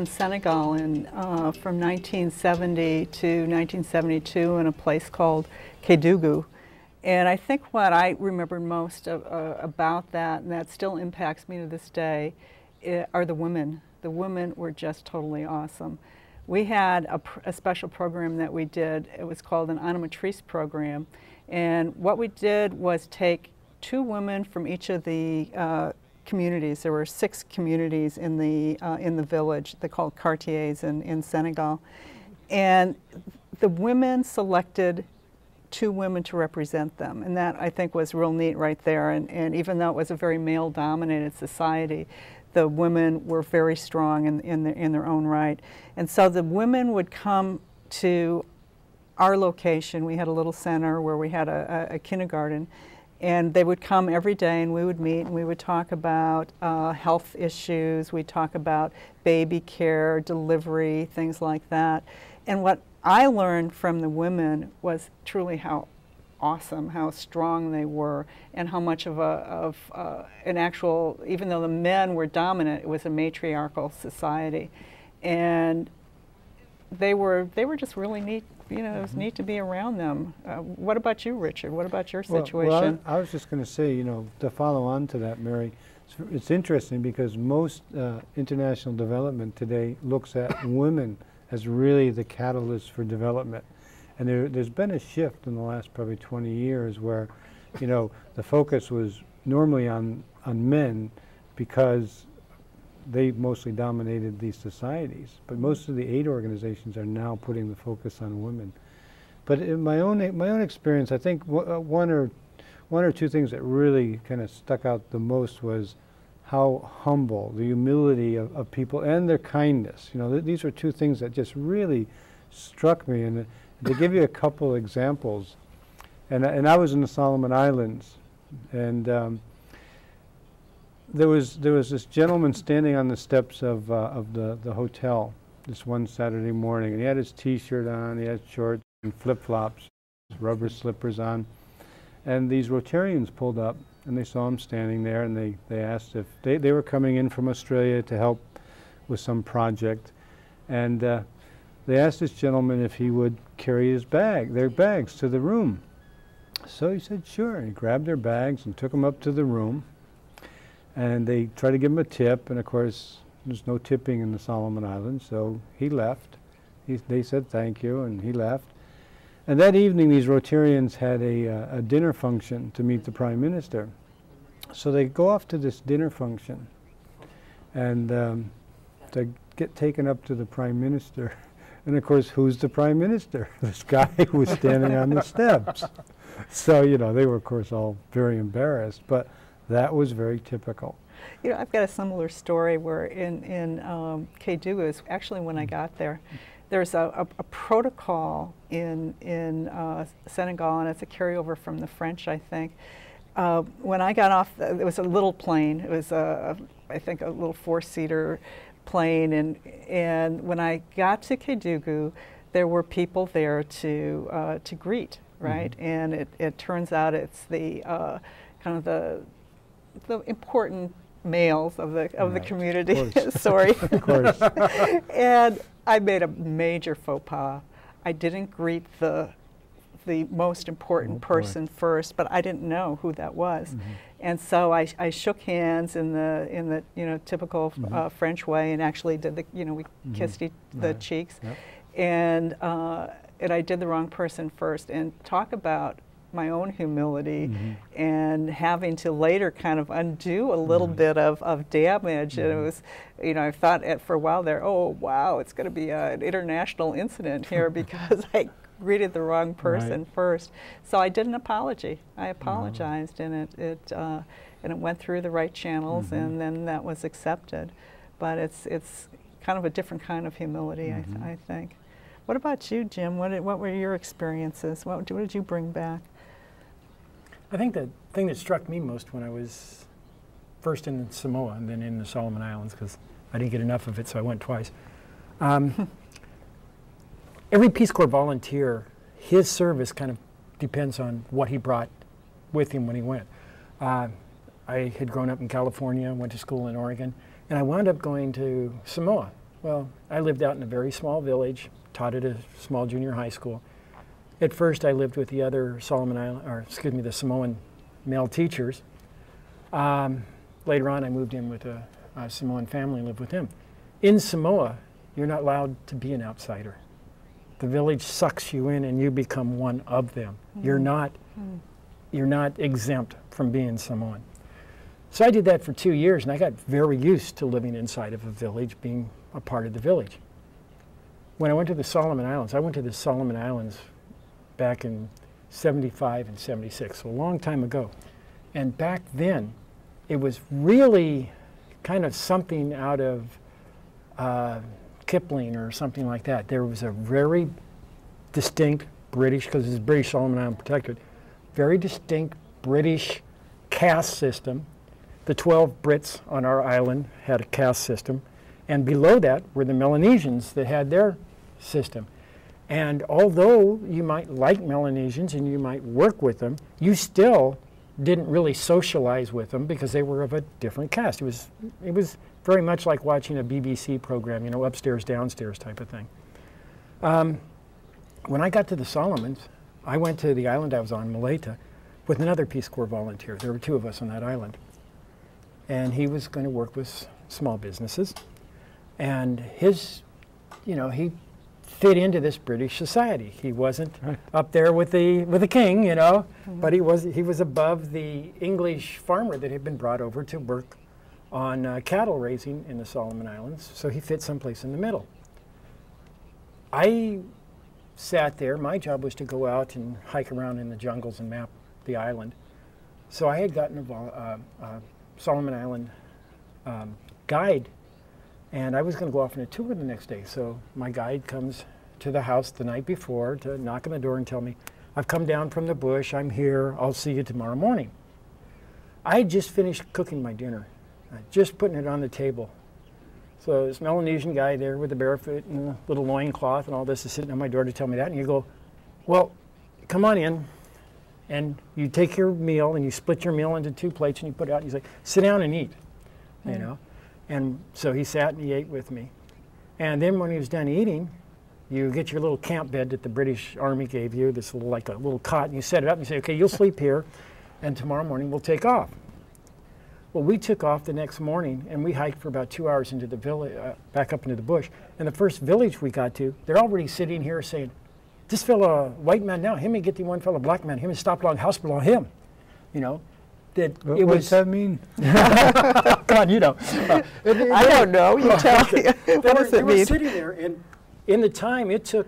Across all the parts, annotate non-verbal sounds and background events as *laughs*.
In Senegal in, uh, from 1970 to 1972 in a place called Kédougou. And I think what I remember most of, uh, about that, and that still impacts me to this day, are the women. The women were just totally awesome. We had a, a, special program that we did. It was called an animatrice program. And what we did was take two women from each of the uh, communities. There were six communities in the, uh, in the village. They're called quartiers in, in Senegal. And the women selected two women to represent them. And that, I think, was real neat right there. And, and even though it was a very male-dominated society, the women were very strong in, in, the, in their own right. And so the women would come to our location. We had a little center where we had a, a, a kindergarten and they would come every day and we would meet and we would talk about uh, health issues, we'd talk about baby care, delivery, things like that. And what I learned from the women was truly how awesome, how strong they were, and how much of, a, of uh, an actual, even though the men were dominant, it was a matriarchal society. And they were, they were just really neat you know, it was neat to be around them. Uh, what about you, Richard? What about your situation? Well, well I, I, was just going to say, you know, to follow on to that, Mary, it's, it's interesting because most uh, international development today looks at *coughs* women as really the catalyst for development. And there, there's been a shift in the last probably 20 years where, you know, the focus was normally on, on men because they mostly dominated these societies. But most of the aid organizations are now putting the focus on women. But in my own my own experience, I think uh, one or one or two things that really kind of stuck out the most was how humble, the humility of, of people, and their kindness. You know, th these are two things that just really struck me. And uh, to give you a couple examples, and and I was in the Solomon Islands, and um, there was there was this gentleman standing on the steps of uh, of the the hotel this one Saturday morning, and he had his T-shirt on, he had shorts and flip flops, rubber slippers on, and these Rotarians pulled up and they saw him standing there, and they they asked if they they were coming in from Australia to help with some project, and uh, they asked this gentleman if he would carry his bag, their bags, to the room. So he said sure. He grabbed their bags and took them up to the room and they tried to give him a tip, and of course, there's no tipping in the Solomon Islands, so he left. He, they said thank you, and he left. And that evening, these Rotarians had a, uh, a dinner function to meet the Prime Minister. So they go off to this dinner function, and um, they get taken up to the Prime Minister. *laughs* And of course, who's the Prime Minister? *laughs* This guy who was standing on the steps. *laughs* So, you know, they were, of course, all very embarrassed. But that was very typical. You know, I've got a similar story where in, in um, Kédougou, actually when I mm. got there, there's a, a, a protocol in, in uh, Senegal, and it's a carryover from the French, I think. Uh, when I got off, it was a little plane. It was, a, I think, a little four-seater plane, and, and when I got to Kédougou, there were people there to, uh, to greet, right? Mm -hmm. And it, it turns out it's the uh, kind of the the important males of the of right. the community. *laughs* Sorry. of course. *laughs* and I made a major faux pas. I didn't greet the the most important oh, person first, but I didn't know who that was. Mm -hmm. And so I, I shook hands in the in the you know typical mm -hmm. uh, French way, and actually did the you know we mm -hmm. kissed each, the right. cheeks, yep. and uh, and I did the wrong person first. And talk about my own humility mm -hmm. and having to later kind of undo a little mm -hmm. bit of, of damage. And it mm-hmm. was, you know, I thought at, for a while there, oh, wow, it's going to be a, an international incident here *laughs* because I greeted the wrong person right. first. So I did an apology. I apologized and it, it, uh, and it went through the right channels mm -hmm. and then that was accepted. But it's, it's kind of a different kind of humility, I, th mm-hmm. I think. What about you, Jim? What, did, what were your experiences? What, what did you bring back? I think the thing that struck me most when I was first in Samoa and then in the Solomon Islands, because I didn't get enough of it, so I went twice. Um, *laughs* every Peace Corps volunteer, his service kind of depends on what he brought with him when he went. Uh, I had grown up in California, went to school in Oregon, and I wound up going to Samoa Well, I lived out in a very small village, taught at a small junior high school. At first, I lived with the other Solomon Island, or excuse me, the Samoan male teachers. Um, later on, I moved in with a, a Samoan family and lived with them. In Samoa, you're not allowed to be an outsider. The village sucks you in, and you become one of them. You're not, you're not exempt from being Samoan. So I did that for two years, and I got very used to living inside of a village, being a part of the village. When I went to the Solomon Islands, I went to the Solomon Islands back in 75 and 76, so a long time ago. And back then, it was really kind of something out of uh, Kipling or something like that. There was a very distinct British, because it's British Solomon Island Protectorate, very distinct British caste system. The 12 Brits on our island had a caste system. And below that were the Melanesians that had their system. And although you might like Melanesians and you might work with them, you still didn't really socialize with them because they were of a different caste. It was, it was very much like watching a BBC program, you know, upstairs, downstairs type of thing. Um, when I got to the Solomons, I went to the island I was on, Malaita, with another Peace Corps volunteer. There were two of us on that island. And he was going to work with small businesses. And his, you know, he fit into this British society. He wasn't Right. up there with the with the king, you know, but he was he was above the English farmer that had been brought over to work on uh, cattle raising in the Solomon Islands. So he fit someplace in the middle. I sat there. My job was to go out and hike around in the jungles and map the island. So I had gotten a uh, uh, Solomon Island um, guide, and I was going to go off on a tour the next day. So my guide comes to the house the night before to knock on the door and tell me, I've come down from the bush, I'm here, I'll see you tomorrow morning. I had just finished cooking my dinner, just putting it on the table. So this Melanesian guy there with the barefoot and the little loincloth and all this is sitting on my door to tell me that. And you go, well, come on in. And you take your meal and you split your meal into two plates and you put it out and you say, sit down and eat, you mm. know. And so he sat and he ate with me. And then when he was done eating, you get your little camp bed that the British Army gave you, this little like a little cot, and you set it up and you say, okay, you'll sleep here, and tomorrow morning we'll take off. Well, we took off the next morning and we hiked for about two hours into the village, uh, back up into the bush. And the first village we got to, they're already sitting here saying, "This fellow, white man now, him and get the one fellow, black man, him and stop along hospital on him." You know, that What, it what's was. that mean? *laughs* God, you know. Uh, it- I don't know. You tell me. *laughs* they what were, does they it were mean? sitting there, and in the time it took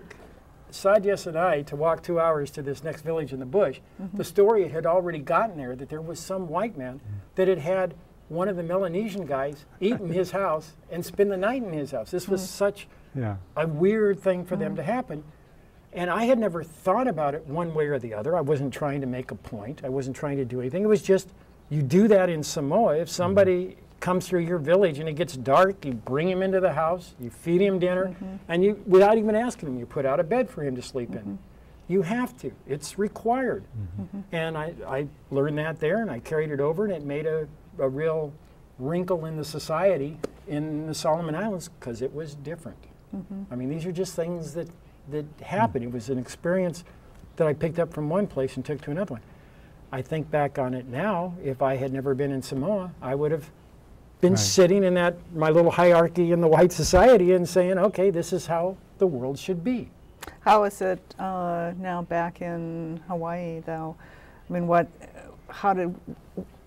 Sadias and I to walk two hours to this next village in the bush, Mm-hmm. the story had already gotten there that there was some white man that had had one of the Melanesian guys eat in his house and spend the night in his house. This was Mm. such Yeah. a weird thing for them to happen. And I had never thought about it one way or the other. I wasn't trying to make a point. I wasn't trying to do anything. It was just you do that in Samoa. If mm-hmm. somebody comes through your village and it gets dark, you bring him into the house, you feed him dinner, mm-hmm. and you without even asking him, you put out a bed for him to sleep in. Mm-hmm. You have to. It's required. And I, I learned that there and I carried it over and it made a, a real wrinkle in the society in the Solomon Islands because it was different. I mean, these are just things that, that happen. Mm. It was an experience that I picked up from one place and took to another one. I think back on it now, if I had never been in Samoa, I would have been Right. sitting in that my little hierarchy in the white *laughs* society and saying, okay, this is how the world should be. How is it uh, now back in Hawaii, though? I mean, what, how did,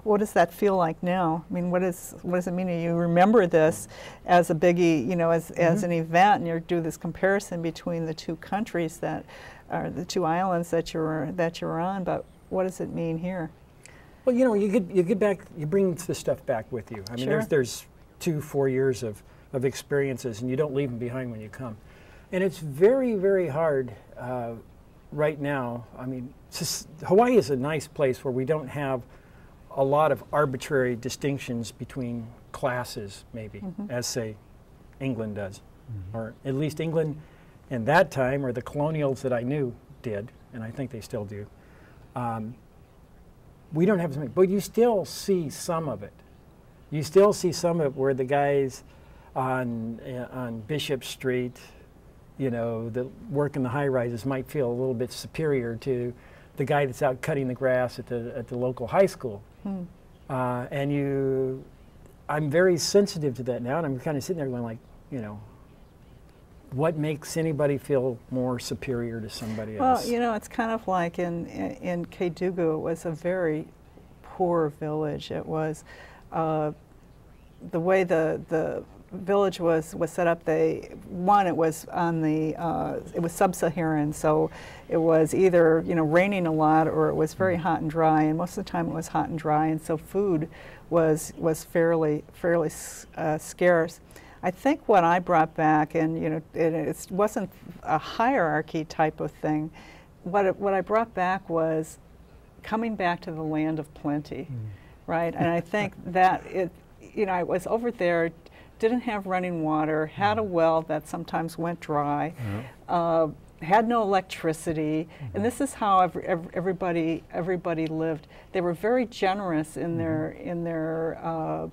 what does that feel like now? I mean, what is, what does it mean? You remember this as a biggie, you know, as, as an event, and you do this comparison between the two countries that are the two islands that you're that you're on. But what does it mean here? Well, you know, you get you get back, you bring the stuff back with you. I mean, there's Sure. there's two, four years of of experiences, and you don't leave them behind when you come. And it's very, very hard uh, right now. I mean, just- Hawaii is a nice place where we don't have a lot of arbitrary distinctions between classes, maybe, as say England does, or at least England in that time, or the colonials that I knew did, and I think they still do. Um, we don't have as many, but you still see some of it. You still see some of it where the guys on uh, on Bishop Street, you know, that work in the high rises might feel a little bit superior to the guy that's out cutting the grass at the at the local high school. Hmm. Uh, and you, I'm very sensitive to that now, and I'm kind of sitting there going like, you know, what makes anybody feel more superior to somebody Well, else? Well, you know, it's kind of like in, in, in Kédougou, it was a very poor village. It was, uh, the way the, the village was, was set up, they, one, it was on the, uh, it was sub-Saharan, so it was either, you know, raining a lot or it was very hot and dry, and most of the time it was hot and dry, and so food was, was fairly, fairly uh, scarce. I think what I brought back, and you know, it, it wasn't a hierarchy type of thing. What it, what I brought back was coming back to the land of plenty, right? And I think *laughs* that it, you know, I was over there, didn't have running water, had a well that sometimes went dry, uh, had no electricity, and this is how every, ev- everybody everybody lived. They were very generous in their in their. Uh,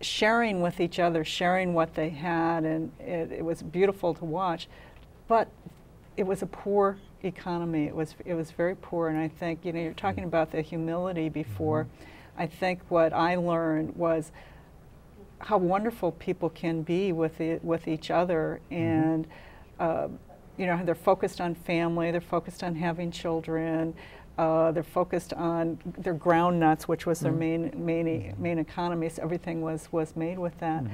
sharing with each other, sharing what they had, and it, it was beautiful to watch. But it was a poor economy. It was it was very poor, and I think you know you're talking mm-hmm. about the humility before. Mm-hmm. I think what I learned was how wonderful people can be with the, with each other, mm-hmm. and uh, you know they're focused on family, they're focused on having children, uh, they're focused on their ground nuts, which was their main main e- main economy. So everything was was made with that.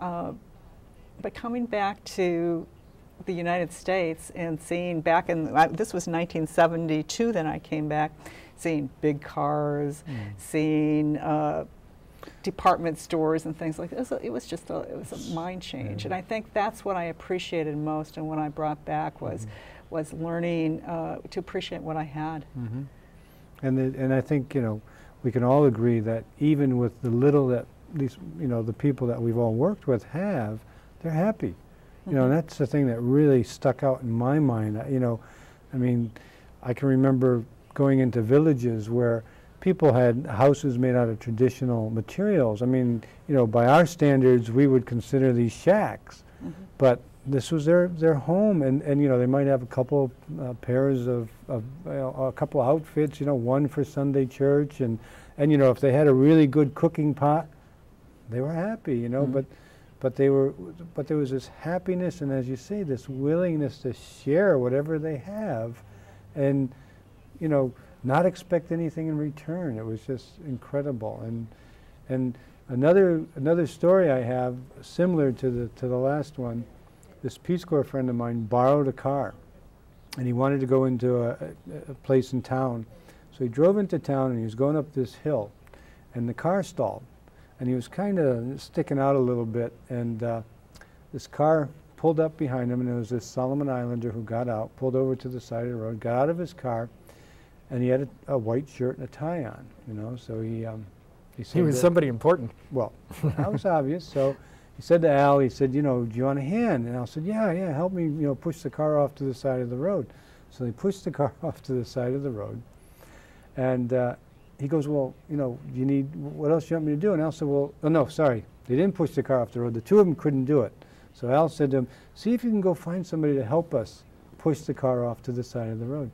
Uh, but coming back to the United States and seeing back in I, this was 1972. Then I came back, seeing big cars, seeing. Uh, department stores and things like that. It was, a- it was just a, it was a mind change, and I think that's what I appreciated most, and what I brought back was was learning uh, to appreciate what I had. Mhm. And the, and I think you know we can all agree that even with the little that these you know the people that we've all worked with have, they're happy. You know, and that's the thing that really stuck out in my mind. You know, I mean, I can remember going into villages where people had houses made out of traditional materials. I mean, you know, by our standards, we would consider these shacks, but this was their, their home, and, and you know they might have a couple uh, pairs of, of you know, a couple outfits, you know, one for Sunday church, and and you know if they had a really good cooking pot, they were happy, you know. But but they were but there was this happiness, and as you say, this willingness to share whatever they have, and you know not expect anything in return. It was just incredible, and and another another story I have similar to the to the last one this Peace Corps friend of mine borrowed a car, and he wanted to go into a, a, place in town. So he drove into town, and he was going up this hill, and the car stalled, and he was kind of sticking out a little bit, and uh, this car pulled up behind him, and it was this Solomon Islander who got out, pulled over to the side of the road, got out of his car, and he had a, a white shirt and a tie on, you know. So he um, he he was somebody important. well, that was obvious. So *laughs* he said to Al, he said, you know, do you want a hand? And Al said, yeah, yeah, help me, you know, push the car off to the side of the road. So they pushed the car *laughs* off to the side of the road. And uh, he goes, well, you know, you need, what else do you want me to do? And Al said, well, oh, no, sorry. They didn't push the car off the road. The two of them couldn't do it. So Al said to him, see if you can go find somebody to help us push the car off to the side of the road.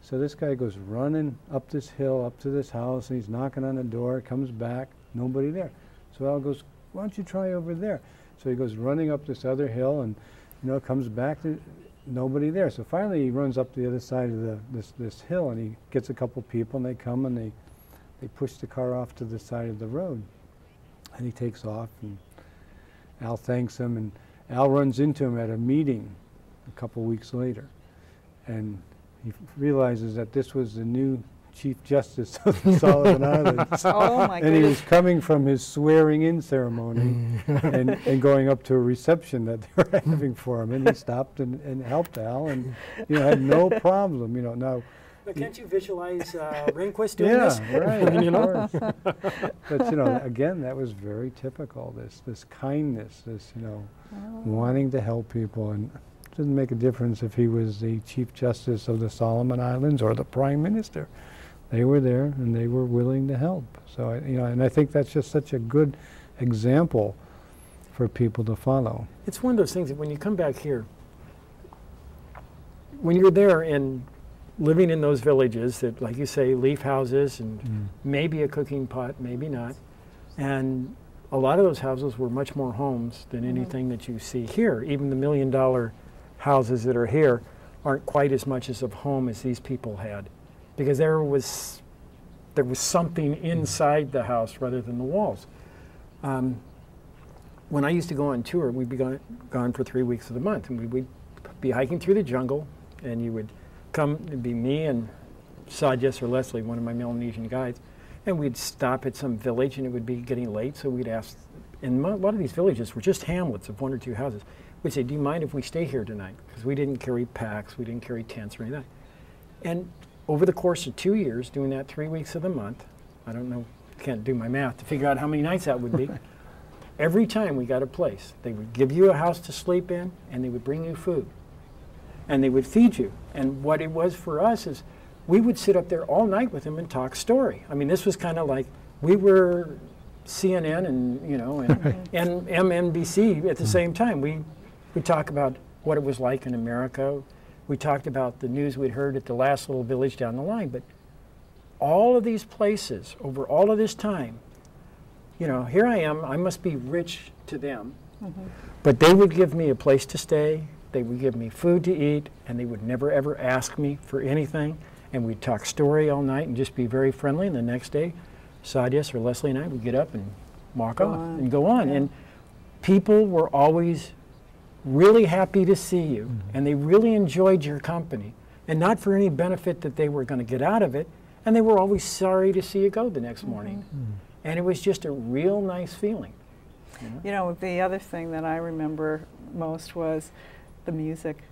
So this guy goes running up this hill, up to this house, and he's knocking on the door, comes back, nobody there. So Al goes, why don't you try over there? So he goes running up this other hill and, you know, comes back to nobody there. So finally he runs up the other side of the, this, this hill and he gets a couple people and they come and they, they push the car off to the side of the road. And he takes off and Al thanks him and Al runs into him at a meeting a couple weeks later. And he realizes that this was the new Chief Justice of the Solomon *laughs* Islands. Oh my and he was coming from his swearing-in ceremony *laughs* and, and going up to a reception that they were having for him. And he stopped and, and helped Al and, you know, had no *laughs* problem, you know. Now, But can't you visualize uh, Rehnquist doing yeah, this? right, You of know? course. But, you know, again, that was very typical, this, this kindness, this, you know, wanting to help people. And it didn't make a difference if he was the Chief Justice of the Solomon Islands or the Prime Minister. They were there and they were willing to help. So, I, you know, and I think that's just such a good example for people to follow. It's one of those things that when you come back here, when you're there and living in those villages that, like you say, leaf houses and Mm. maybe a cooking pot, maybe not, and a lot of those houses were much more homes than anything that you see here. Even the million dollar houses that are here aren't quite as much as of home as these people had, because there was there was something inside the house rather than the walls. Um, when I used to go on tour, we'd be gone, gone for three weeks of the month, and we would be hiking through the jungle, and you would come, it'd be me and Sadyas or Leslie, one of my Melanesian guides, and we'd stop at some village, and it would be getting late, so we'd ask, and a lot of these villages were just hamlets of one or two houses. We'd say, do you mind if we stay here tonight? Because we didn't carry packs, we didn't carry tents or anything. And over the course of two years, doing that three weeks of the month, I don't know, can't do my math to figure out how many nights that would be. *laughs* Every time we got a place, they would give you a house to sleep in and they would bring you food. And they would feed you. And what it was for us is we would sit up there all night with them and talk story. I mean, this was kind of like we were CNN and, you know, and, *laughs* and MNBC at the hmm. same time. We would talk about what it was like in America. We talked about the news we'd heard at the last little village down the line. But all of these places over all of this time, you know, here I am, I must be rich to them. Mm-hmm. But they would give me a place to stay, they would give me food to eat, and they would never ever ask me for anything. And we'd talk story all night and just be very friendly. And the next day, Sadyas or Leslie and I would get up and walk Go off on. and go on. Yeah. And people were always really happy to see you, mm-hmm. and they really enjoyed your company. And not for any benefit that they were going to get out of it, and they were always sorry to see you go the next morning. Mm-hmm. Mm-hmm. And it was just a real nice feeling. You know, the other thing that I remember most was the music.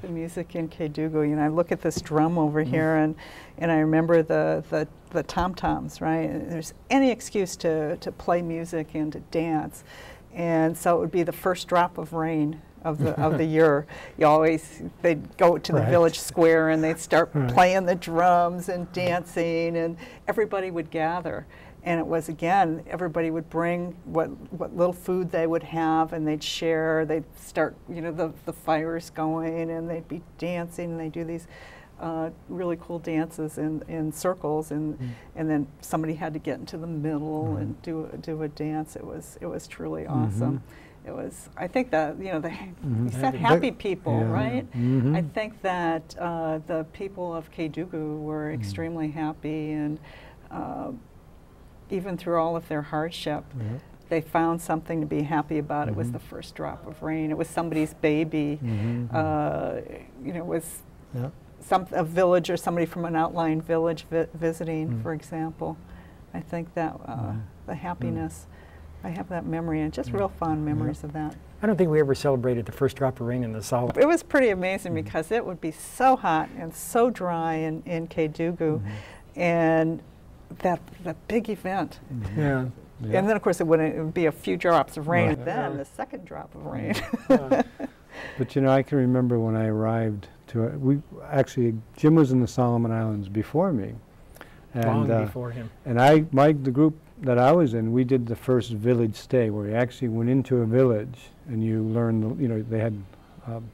The music in Kédougou. You know, I look at this drum over here, and and I remember the the, the tom toms. Right, And there's any excuse to to play music and to dance, and so it would be the first drop of rain of the of the year. You always they'd go to the Right. village square and they'd start Right. playing the drums and dancing, and everybody would gather. And it was again, everybody would bring what, what little food they would have and they'd share. They'd start, you know, the, the fires going and they'd be dancing and they do these uh, really cool dances in, in circles and, and then somebody had to get into the middle and do, a- do a dance. It was, it was truly awesome. It was, I think that, you know, the, you said Happy- people, Yeah. right? Mhm. I think that uh, the people of Kédougou were Mm. extremely happy, and uh, even through all of their hardship, Yeah. they found something to be happy about. It was Mhm. the first drop of rain. It was somebody's baby. Mhm. Uh, you know, it was Yeah. some a village or somebody from an outlying village vi- visiting, Mm. for example. I think that uh, the happiness. I have that memory, and just real fond memories of that. I don't think we ever celebrated the first drop of rain in the Solomon. It was pretty amazing mm-hmm. because it would be so hot and so dry in, in Kédougou, mm-hmm. and that the big event. Mm-hmm. Yeah. Yeah. And then, of course, it would, it would be a few drops of rain, Right. then Yeah. the second drop of rain. *laughs* But you know, I can remember when I arrived to it. We actually Jim was in the Solomon Islands before me, and Long uh, before him. and I my the group that I was in, we did the first village stay where you actually went into a village and you learned. the- You know, they had um,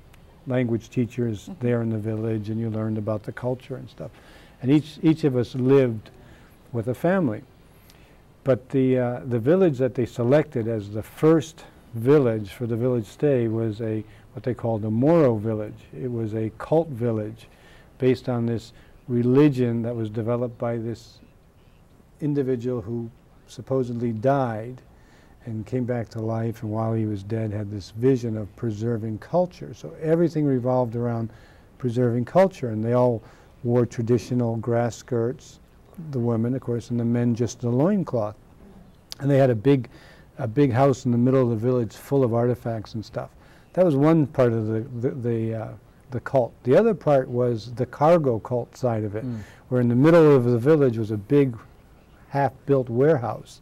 language teachers there in the village, and you learned about the culture and stuff. And each each of us lived with a family. But the uh, the village that they selected as the first village for the village stay was a what they called a Moro village. It was a cult village based on this religion that was developed by this individual who supposedly died and came back to life and while he was dead had this vision of preserving culture. So everything revolved around preserving culture and they all wore traditional grass skirts, the women of course, and the men just a loincloth. And they had a big a big house in the middle of the village full of artifacts and stuff. That was one part of the the the, uh, the cult. The other part was the cargo cult side of it, Mm. where in the middle of the village was a big half-built warehouse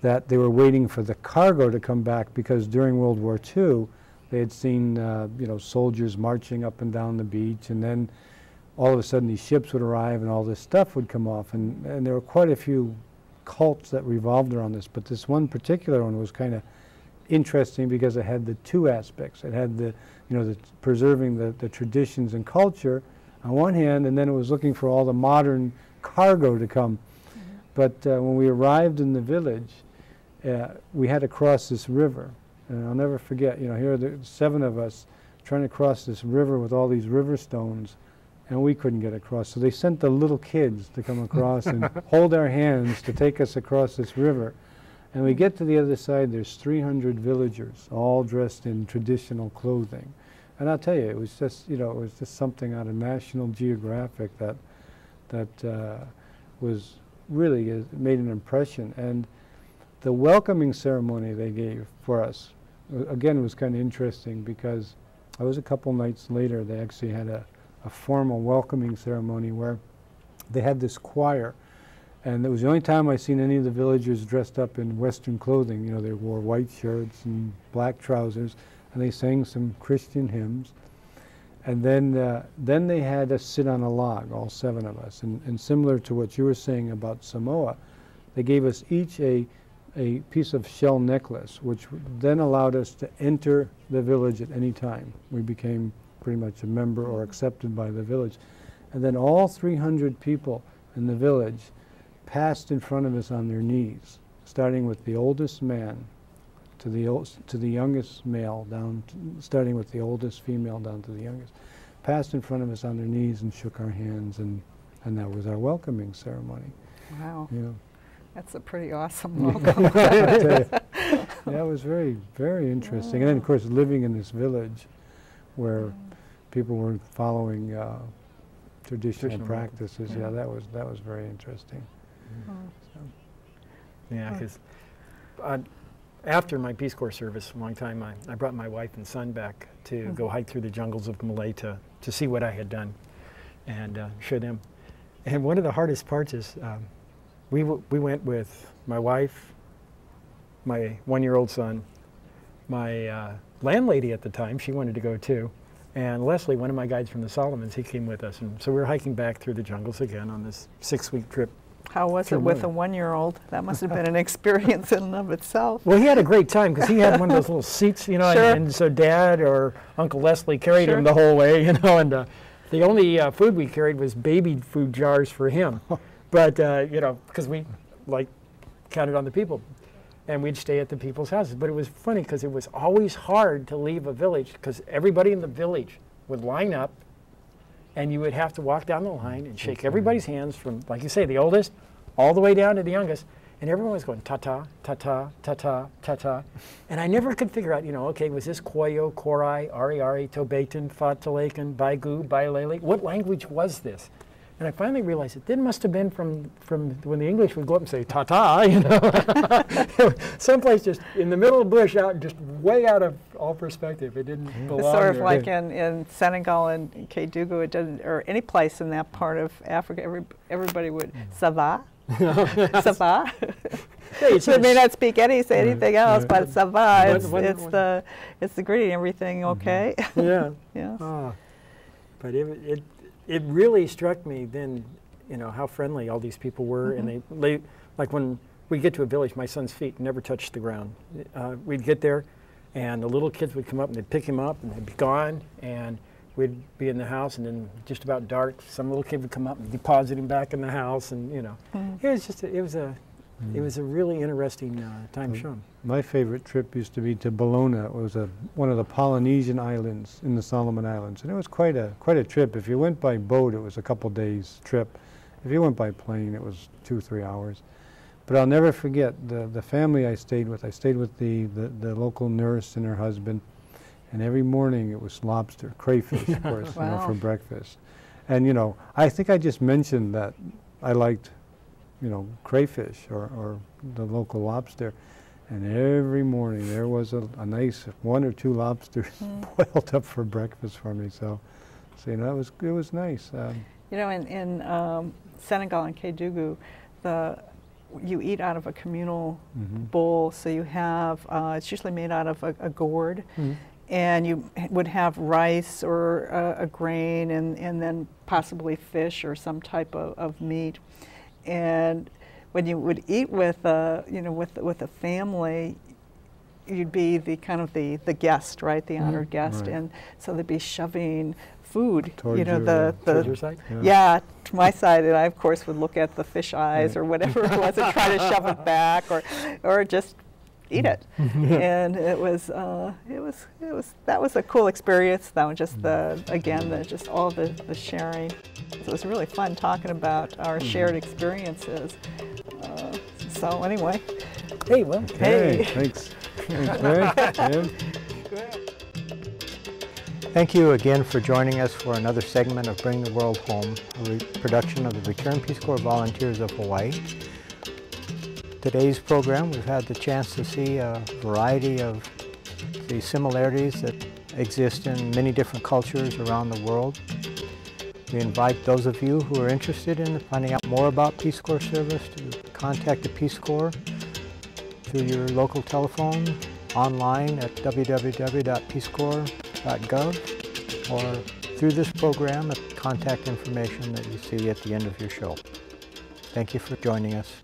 that they were waiting for the cargo to come back because during World War II they had seen uh, you know soldiers marching up and down the beach and then all of a sudden these ships would arrive and all this stuff would come off and, and there were quite a few cults that revolved around this but this one particular one was kind of interesting because it had the two aspects. It had the, you know, the preserving the, the traditions and culture on one hand, and then it was looking for all the modern cargo to come. But uh, when we arrived in the village, uh, we had to cross this river. And I'll never forget, you know, here are the seven of us trying to cross this river with all these river stones, and we couldn't get across. So they sent the little kids to come across and *laughs* hold our hands to take us across this river. And we get to the other side, there's 300 villagers, all dressed in traditional clothing. And I'll tell you, it was just, you know, it was just something out of National Geographic that, that uh, was really uh, made an impression. And the welcoming ceremony they gave for us, again, was kind of interesting because I was a couple nights later, they actually had a, a formal welcoming ceremony where they had this choir. And it was the only time I seen any of the villagers dressed up in Western clothing. You know, they wore white shirts and black trousers, and they sang some Christian hymns. And then, uh, then they had us sit on a log, all seven of us. And, and similar to what you were saying about Samoa, they gave us each a, a piece of shell necklace, which then allowed us to enter the village at any time. We became pretty much a member or accepted by the village. And then all 300 people in the village passed in front of us on their knees, starting with the oldest man to the, ol- to the youngest male, down to, starting with the oldest female down to the youngest, passed in front of us on their knees and shook our hands, and, and that was our welcoming ceremony. Wow, You know. that's a pretty awesome *laughs* welcome. I tell you. *laughs* Yeah, it was very, very interesting. And then, of course, living in this village where people were following uh, traditional Traditional practices, Yeah. yeah, that was that was very interesting. Yeah, Oh. because after my Peace Corps service, a long time, I, I brought my wife and son back to go hike through the jungles of Malaita, to see what I had done and uh, show them. And one of the hardest parts is um, we, w- we went with my wife, my one year old son, my uh, landlady at the time, she wanted to go too, and Leslie, one of my guides from the Solomons, he came with us. And so we were hiking back through the jungles again on this six week trip How was it with a one-year-old? That must have been an *laughs* experience in and of itself. Well, he had a great time because he had one of those *laughs* little seats, you know, Sure. and, and so Dad or Uncle Leslie carried Sure. him the whole way, *laughs* you know, and uh, the only uh, food we carried was baby food jars for him, but uh, you know, because we like counted on the people, and we'd stay at the people's houses. But it was funny because it was always hard to leave a village because everybody in the village would line up, and you would have to walk down the line and shake everybody's hands from, like you say, the oldest all the way down to the youngest. And everyone was going ta ta, ta ta, ta ta, ta ta. And I never could figure out, you know, okay, was this Kwaio, Kwara'ae, Ari Ari, Tobaten, Fatalakan, Baegu, Bailele? What language was this? And I finally realized it then must have been from, from when the English would go up and say ta ta, *laughs* you know. *laughs* Someplace just in the middle of the bush, out just way out of all perspective. It didn't belong It's sort of there. like in, in Senegal and Kédougou, it doesn't, or any place in that part of Africa, every, everybody would, ça va? *laughs* ça va? Hey, it's They may not speak any, say anything else, right. but ça va, it's, what- it's what- the, it's the greeting, everything okay? yeah. Yes. Ah, but it, it, it really struck me then, you know, how friendly all these people were. And they, they, like when we get to a village, my son's feet never touched the ground. Uh, we'd get there, and the little kids would come up and they'd pick him up and they'd be gone. And we'd be in the house, and then just about dark, some little kid would come up and deposit him back in the house. And, you know, it was just, a, it was a, it was a really interesting uh, time Mm. shown. My favorite trip used to be to Bellona. It was a, one of the Polynesian islands in the Solomon Islands, and it was quite a quite a trip. If you went by boat, it was a couple days trip. If you went by plane, it was two three hours. But I'll never forget the the family I stayed with. I stayed with the the, the local nurse and her husband, and every morning it was lobster, crayfish, of *laughs* course, you know, for breakfast. And you know, I think I just mentioned that I liked, you know, crayfish or, or the local lobster. And every morning there was a, a nice one or two lobsters *laughs* boiled up for breakfast for me. So, so you know, it was it was nice. Um, You know, in, in um, Senegal and Kédougou, the, you eat out of a communal mhm. bowl, so you have, uh, it's usually made out of a, a gourd, and you would have rice or a, a grain and, and then possibly fish or some type of, of meat. And when you would eat with a, you know, with, with a family, you'd be the kind of the, the guest, right, the mm-hmm. honored guest, Right. and so they'd be shoving food, you know, your, the, the your side? yeah, to my side, and I of course would look at the fish eyes Right. or whatever it was and try to shove it *laughs* back, or, or just eat it. *laughs* and it was, uh, it was, it was. That was a cool experience. That was just the, mm-hmm. again, the just all the, the sharing. So it was really fun talking about our mm-hmm. shared experiences. So anyway, Hey, well, Hey. thanks. *laughs* Thank you again for joining us for another segment of Bring the World Home, a re- production of the Return Peace Corps Volunteers of Hawaii. Today's program, we've had the chance to see a variety of the similarities that exist in many different cultures around the world. We invite those of you who are interested in finding out more about Peace Corps service to contact the Peace Corps through your local telephone, online at www.peacecorps.gov, or through this program at contact information that you see at the end of your show. Thank you for joining us.